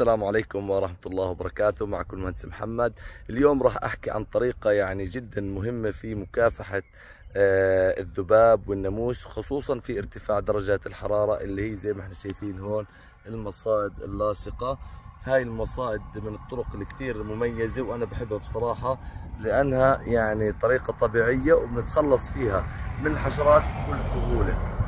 السلام عليكم ورحمة الله وبركاته. معكم المهندس محمد. اليوم راح أحكي عن طريقة يعني جدا مهمة في مكافحة آه، الذباب والناموس خصوصا في ارتفاع درجات الحرارة اللي هي زي ما إحنا شايفين هون المصائد اللاصقة. هاي المصائد من الطرق الكثير مميزة وأنا بحبها بصراحة لأنها يعني طريقة طبيعية وبنتخلص فيها من الحشرات بكل سهولة.